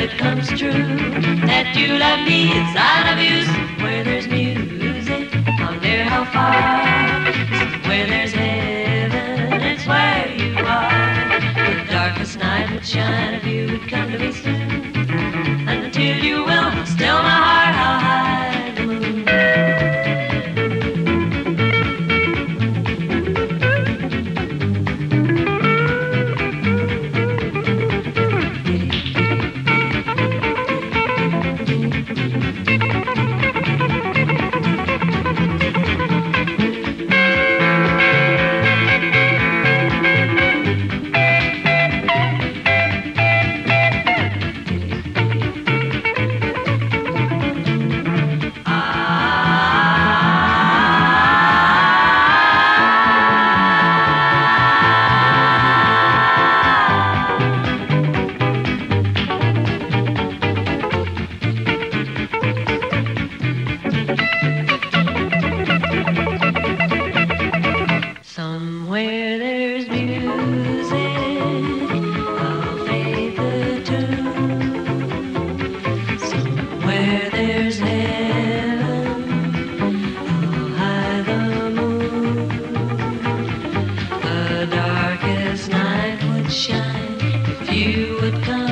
it comes true that you love me, it's of you. good